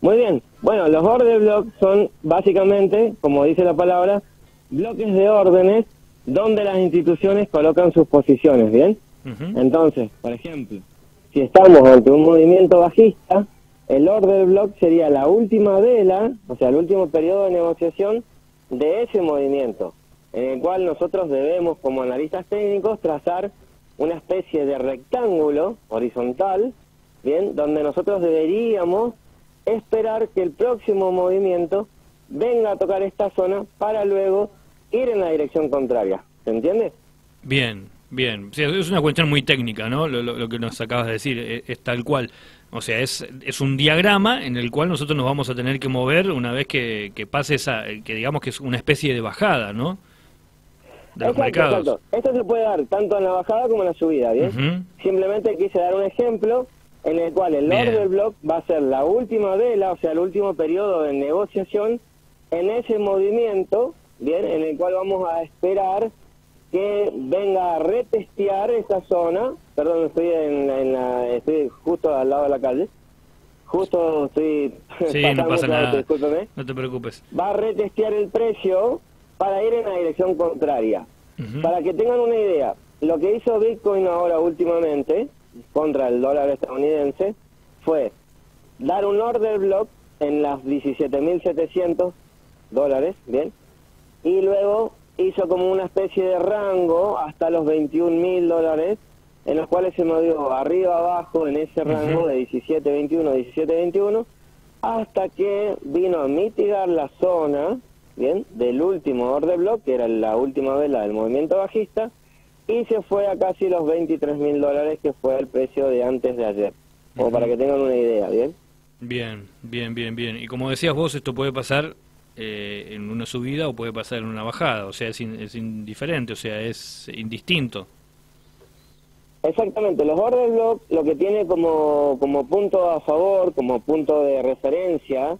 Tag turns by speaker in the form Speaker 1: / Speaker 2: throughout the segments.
Speaker 1: Muy bien. Bueno, los order blocks son básicamente, como dice la palabra, bloques de órdenes donde las instituciones colocan sus posiciones, ¿bien? Entonces, por ejemplo, si estamos ante un movimiento bajista, el order block sería la última vela, o sea, el último periodo de negociación de ese movimiento, en el cual nosotros debemos, como analistas técnicos, trazar una especie de rectángulo horizontal, bien, donde nosotros deberíamos esperar que el próximo movimiento venga a tocar esta zona para luego ir en la dirección contraria. ¿Se entiende?
Speaker 2: Bien, bien. es una cuestión muy técnica, ¿no? Lo, que nos acabas de decir es, es, tal cual. O sea, es, es un diagrama en el cual nosotros nos vamos a tener que mover una vez que, que pase esa, que digamos que es una especie de bajada, ¿no?
Speaker 1: De los mercados. Esto se puede dar tanto en la bajada como en la subida, ¿bien? Simplemente quise dar un ejemplo en el cual el order block va a ser la última vela, o sea, el último periodo de negociación en ese movimiento, bien, en el cual vamos a esperar que venga a retestear esa zona, perdón, estoy en, la, estoy justo al lado de la calle, justo estoy
Speaker 2: sí, no pasa nada. no te preocupes.
Speaker 1: Va a retestear el precio para ir en la dirección contraria. Para que tengan una idea, lo que hizo Bitcoin ahora últimamente, contra el dólar estadounidense fue dar un order block en las 17.700 dólares, ¿bien? Y luego hizo como una especie de rango hasta los 21.000 dólares, en los cuales se movió arriba abajo en ese rango de 17.21, 17.21, hasta que vino a mitigar la zona, ¿bien? Del último order block, que era la última vela del movimiento bajista, y se fue a casi los 23 mil dólares que fue el precio de antes de ayer, o para que tengan una idea, ¿bien?
Speaker 2: Bien, bien, bien, bien. Y como decías vos, esto puede pasar eh, en una subida o puede pasar en una bajada, o sea, es, es indiferente, o sea, es indistinto.
Speaker 1: Exactamente, los order block lo que tiene como, como punto a favor, como punto de referencia,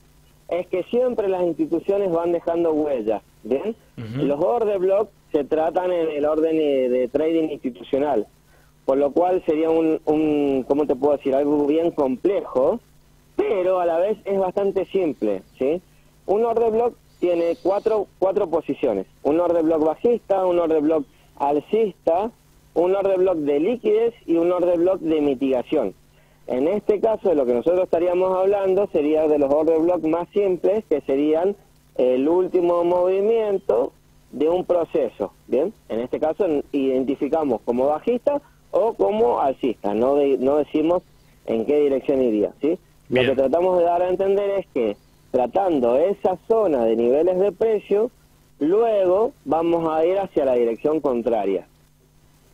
Speaker 1: es que siempre las instituciones van dejando huellas, ¿bien? Los order block se tratan en el orden de trading institucional, por lo cual sería un, un, ¿cómo te puedo decir? Algo bien complejo, pero a la vez es bastante simple, ¿sí? Un order block tiene cuatro, cuatro posiciones, un order block bajista, un order block alcista, un order block de liquidez y un order block de mitigación. En este caso, de lo que nosotros estaríamos hablando sería de los order block más simples, que serían el último movimiento de un proceso, ¿bien? En este caso identificamos como bajista o como alcista, no, no decimos en qué dirección iría, ¿sí? Lo que tratamos de dar a entender es que tratando esa zona de niveles de precio, luego vamos a ir hacia la dirección contraria.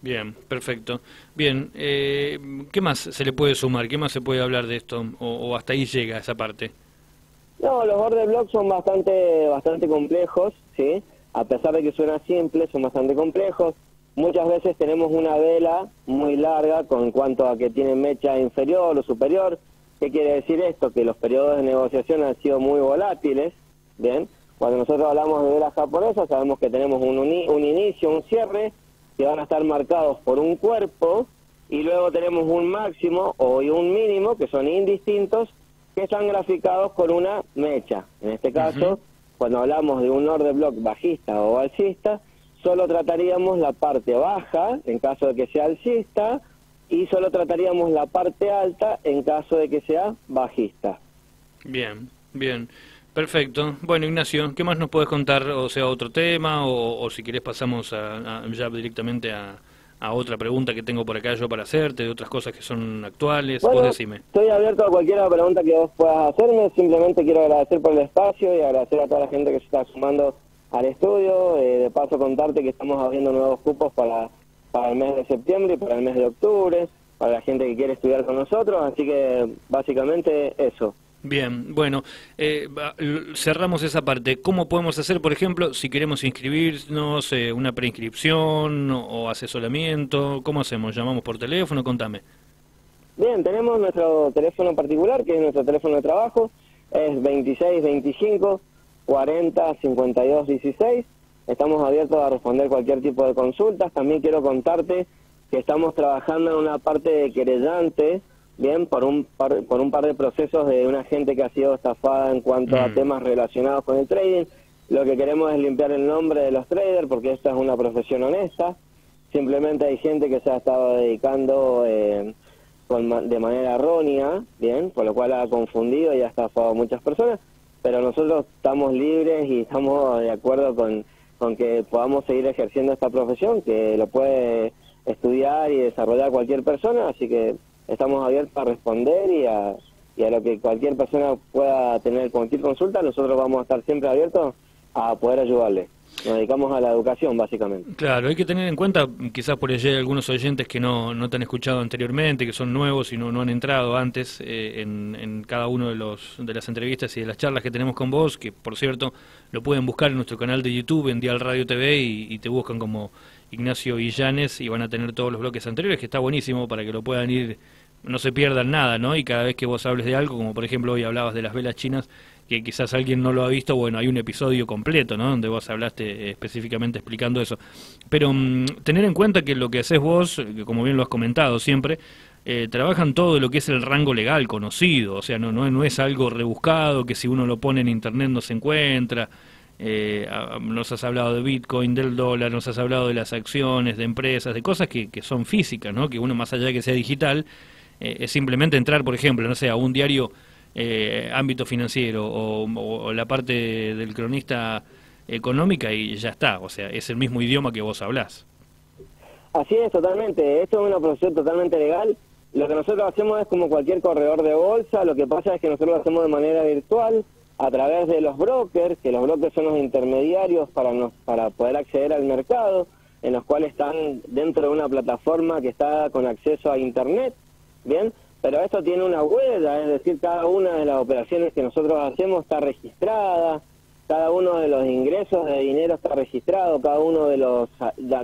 Speaker 2: Bien, perfecto. Bien, eh, ¿qué más se le puede sumar? ¿Qué más se puede hablar de esto? ¿O, hasta ahí llega esa parte?
Speaker 1: No, los order blocks son bastante, bastante complejos, ¿sí? A pesar de que suena simple, son bastante complejos. Muchas veces tenemos una vela muy larga con cuanto a que tiene mecha inferior o superior. ¿Qué quiere decir esto? Que los periodos de negociación han sido muy volátiles. Bien, cuando nosotros hablamos de velas japonesas sabemos que tenemos un, un inicio, un cierre, que van a estar marcados por un cuerpo y luego tenemos un máximo o un mínimo, que son indistintos, que están graficados con una mecha. En este caso, cuando hablamos de un order block bajista o alcista, solo trataríamos la parte baja en caso de que sea alcista y solo trataríamos la parte alta en caso de que sea bajista.
Speaker 2: Bien, bien. Perfecto. Bueno, Ignacio, ¿qué más nos puedes contar? O sea, otro tema, o, si querés pasamos a, ya directamente a, a, otra pregunta que tengo por acá yo para hacerte, de otras cosas que son actuales. vos decime.
Speaker 1: Estoy abierto a cualquier pregunta que vos puedas hacerme. Simplemente quiero agradecer por el espacio y agradecer a toda la gente que se está sumando al estudio. Eh, de paso, contarte que estamos abriendo nuevos cupos para, para el mes de septiembre y para el mes de octubre, para la gente que quiere estudiar con nosotros. Así que, básicamente, eso.
Speaker 2: Bien, bueno, eh, cerramos esa parte. ¿Cómo podemos hacer, por ejemplo, si queremos inscribirnos, eh, una preinscripción o asesoramiento? ¿Cómo hacemos? ¿Llamamos por teléfono? Contame.
Speaker 1: Bien, tenemos nuestro teléfono particular, que es nuestro teléfono de trabajo, es 2625 40 52 16. Estamos abiertos a responder cualquier tipo de consultas. También quiero contarte que estamos trabajando en una parte de querellante bien, por un par, por un par de procesos de una gente que ha sido estafada en cuanto a mm. temas relacionados con el trading. Lo que queremos es limpiar el nombre de los traders porque esta es una profesión honesta. Simplemente hay gente que se ha estado dedicando eh, de manera errónea, bien, por lo cual ha confundido y ha estafado a muchas personas, pero nosotros estamos libres y estamos de acuerdo con, con que podamos seguir ejerciendo esta profesión, que lo puede estudiar y desarrollar cualquier persona, así que estamos abiertos a responder y a, y a lo que cualquier persona pueda tener cualquier consulta, nosotros vamos a estar siempre abiertos a poder ayudarle. Nos dedicamos a la educación, básicamente.
Speaker 2: Claro, hay que tener en cuenta, quizás por allí hay algunos oyentes que no, no te han escuchado anteriormente, que son nuevos y no, no han entrado antes eh, en, en, cada uno de, los, de las entrevistas y de las charlas que tenemos con vos, que por cierto lo pueden buscar en nuestro canal de YouTube, en Dial Radio TV, y, y te buscan como Ignacio Illanes y van a tener todos los bloques anteriores, que está buenísimo para que lo puedan ir, no se pierdan nada, ¿no? Y cada vez que vos hables de algo, como por ejemplo hoy hablabas de las velas chinas, que quizás alguien no lo ha visto, bueno, hay un episodio completo, ¿no? Donde vos hablaste específicamente explicando eso. Pero mm, tener en cuenta que lo que haces vos, que como bien lo has comentado siempre, eh, trabajan todo lo que es el rango legal conocido, o sea, no, no, no es algo rebuscado que si uno lo pone en internet no se encuentra. Eh, nos has hablado de Bitcoin, del dólar, nos has hablado de las acciones, de empresas, de cosas que, que son físicas, ¿no? Que uno más allá de que sea digital, eh, es simplemente entrar, por ejemplo, no sé, a un diario eh, ámbito financiero o, la parte del cronista económica y ya está, o sea, es el mismo idioma que vos hablás.
Speaker 1: Así es, totalmente, esto es una profesión totalmente legal, lo que nosotros hacemos es como cualquier corredor de bolsa, lo que pasa es que nosotros lo hacemos de manera virtual, a través de los brokers, que los brokers son los intermediarios para, nos, para poder acceder al mercado, en los cuales están dentro de una plataforma que está con acceso a Internet, ¿bien? pero esto tiene una huella, es decir, cada una de las operaciones que nosotros hacemos está registrada, cada uno de los ingresos de dinero está registrado, cada uno de los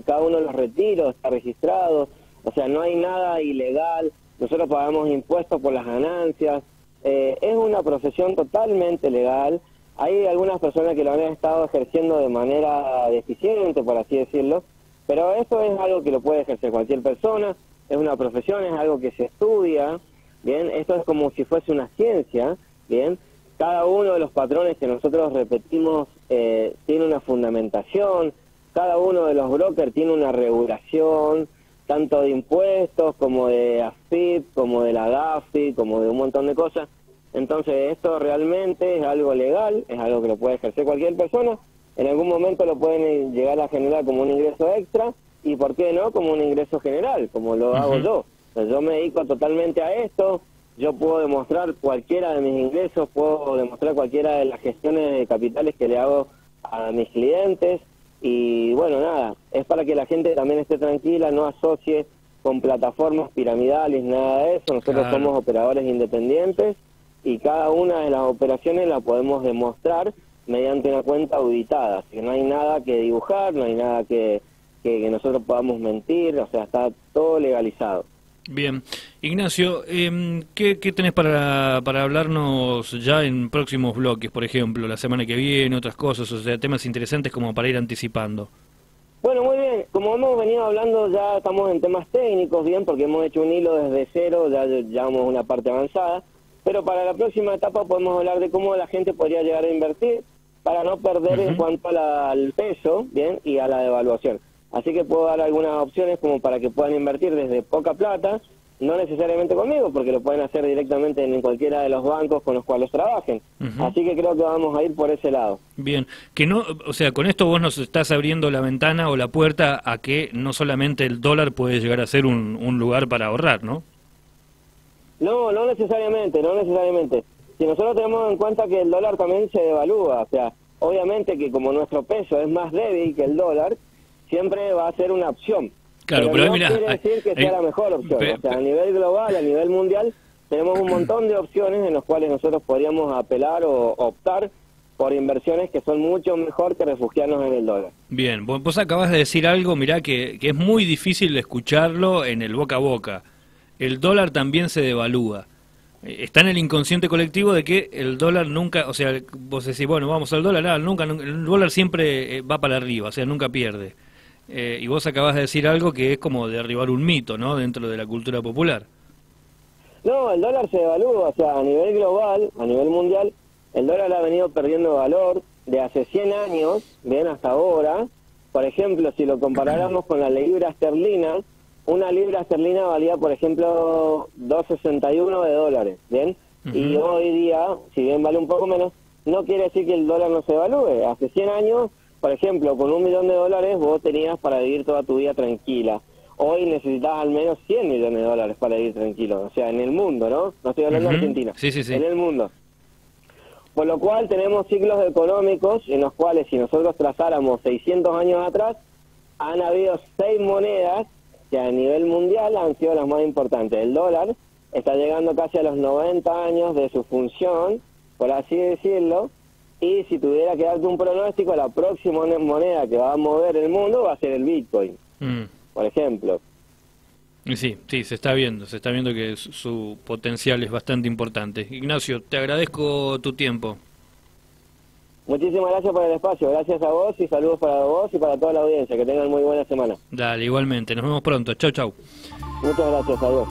Speaker 1: cada uno de los retiros está registrado, o sea, no hay nada ilegal, nosotros pagamos impuestos por las ganancias, eh, es una profesión totalmente legal, hay algunas personas que lo han estado ejerciendo de manera deficiente, por así decirlo, pero esto es algo que lo puede ejercer cualquier persona, es una profesión, es algo que se estudia, bien, esto es como si fuese una ciencia, bien, cada uno de los patrones que nosotros repetimos eh, tiene una fundamentación, cada uno de los brokers tiene una regulación, tanto de impuestos como de AFIP, como de la GAFI, como de un montón de cosas. Entonces esto realmente es algo legal, es algo que lo puede ejercer cualquier persona, en algún momento lo pueden llegar a generar como un ingreso extra y por qué no como un ingreso general, como lo hago yo. Yo me dedico totalmente a esto, yo puedo demostrar cualquiera de mis ingresos, puedo demostrar cualquiera de las gestiones de capitales que le hago a mis clientes y bueno, nada, es para que la gente también esté tranquila, no asocie con plataformas piramidales, nada de eso, nosotros somos operadores independientes y cada una de las operaciones la podemos demostrar mediante una cuenta auditada, así que no hay nada que dibujar, no hay nada que, que nosotros podamos mentir, o sea, está todo legalizado.
Speaker 2: Bien. Ignacio, eh, ¿qué, tenés para, para hablarnos ya en próximos bloques, por ejemplo, la semana que viene, otras cosas, o sea, temas interesantes como para ir anticipando?
Speaker 1: Bueno, muy bien. Como hemos venido hablando, ya estamos en temas técnicos, bien, porque hemos hecho un hilo desde cero, ya llevamos una parte avanzada, pero para la próxima etapa podemos hablar de cómo la gente podría llegar a invertir para no perder en cuanto al peso, bien, y a la devaluación. Así que puedo dar algunas opciones como para que puedan invertir desde poca plata, no necesariamente conmigo, porque lo pueden hacer directamente en cualquiera de los bancos con los cuales trabajen. Así que creo que vamos a ir por ese lado.
Speaker 2: Bien, que no, o sea, con esto vos nos estás abriendo la ventana o la puerta a que no solamente el dólar puede llegar a ser un, un lugar para ahorrar, ¿no?
Speaker 1: No, no necesariamente, no necesariamente. Si nosotros tenemos en cuenta que el dólar también se devalúa, o sea, obviamente que como nuestro peso es más débil que el dólar, siempre va a ser una opción.
Speaker 2: Claro,
Speaker 1: pero, no quiere decir que sea la mejor opción. o sea, a nivel global, a nivel mundial, tenemos un montón de opciones en las cuales nosotros podríamos apelar o optar por inversiones que son mucho mejor que refugiarnos en el dólar.
Speaker 2: Bien, vos acabas de decir algo, mirá, que, que es muy difícil escucharlo en el boca a boca. El dólar también se devalúa. Eh, está en el inconsciente colectivo de que el dólar nunca, o sea, vos decís, bueno, vamos al dólar, nunca, el dólar siempre eh, va para arriba, o sea, nunca pierde. Eh, y vos acabas de decir algo que es como derribar un mito, ¿no? Dentro de la cultura popular.
Speaker 1: No, el dólar se devalúa, o sea, a nivel global, a nivel mundial, el dólar ha venido perdiendo valor de hace 100 años, bien, hasta ahora. Por ejemplo, si lo comparáramos con la libra esterlina, una libra esterlina valía, por ejemplo, 2,61 de dólares, ¿bien? Y hoy día, si bien vale un poco menos, no quiere decir que el dólar no se evalúe. Hace 100 años, por ejemplo, con un millón de dólares vos tenías para vivir toda tu vida tranquila. Hoy necesitas al menos 100 millones de dólares para vivir tranquilo. O sea, en el mundo, ¿no? No estoy hablando de Argentina.
Speaker 2: Sí, sí, sí.
Speaker 1: En el mundo. Por lo cual tenemos ciclos económicos en los cuales si nosotros trazáramos 600 años atrás, han habido seis monedas que a nivel mundial han sido las más importantes. El dólar está llegando casi a los 90 años de su función, por así decirlo, y si tuviera que darte un pronóstico, la próxima moneda que va a mover el mundo va a ser el Bitcoin, mm. por ejemplo.
Speaker 2: Sí, sí, se está viendo, se está viendo que su potencial es bastante importante. Ignacio, te agradezco tu tiempo.
Speaker 1: Muchísimas gracias por el espacio, gracias a vos y saludos para vos y para toda la audiencia. Que tengan muy buena semana.
Speaker 2: Dale, igualmente, nos vemos pronto. Chau, chau.
Speaker 1: Muchas gracias, adiós.